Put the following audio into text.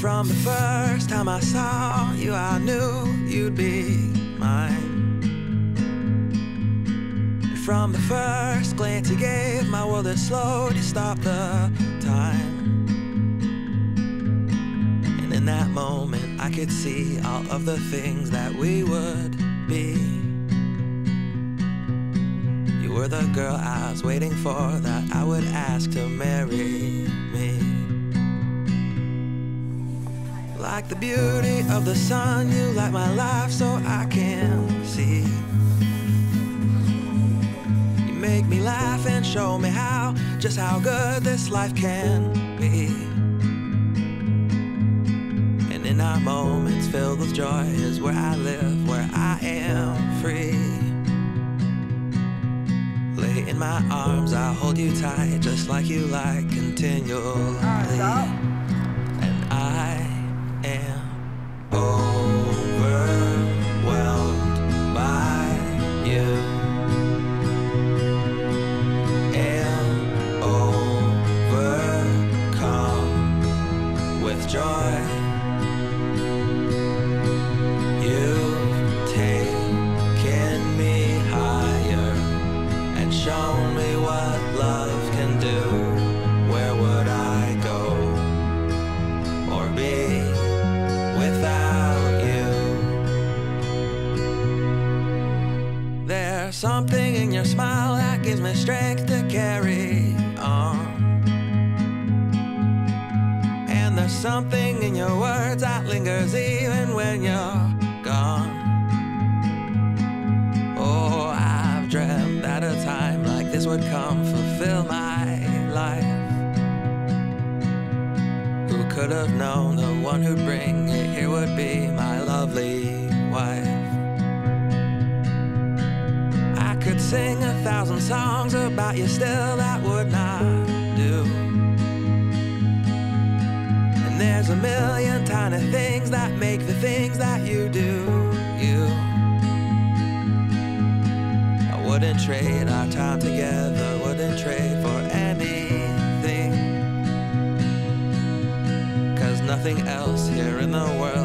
From the first time I saw you, I knew you'd be mine. From the first glance you gave, my world had slowed, you stopped the time. And in that moment, I could see all of the things that we would be. You were the girl I was waiting for, that I would ask to marry me. Like the beauty of the sun, you light my life so I can see. You make me laugh and show me how, just how good this life can be. And in our moments filled with joy is where I live, where I am free. Lay in my arms, I'll hold you tight, just like you like continually. Shown me what love can do. Something in your smile that gives me strength to carry on. And there's something in your words that lingers even when you're gone. Oh, I've dreamt that a time like this would come, fulfill my life. Who could have known the one who'd bring it here would be songs about you, still that would not do. And there's a million tiny things that make the things that you do, you. I wouldn't trade our time together, wouldn't trade for anything. Cause nothing else here in the world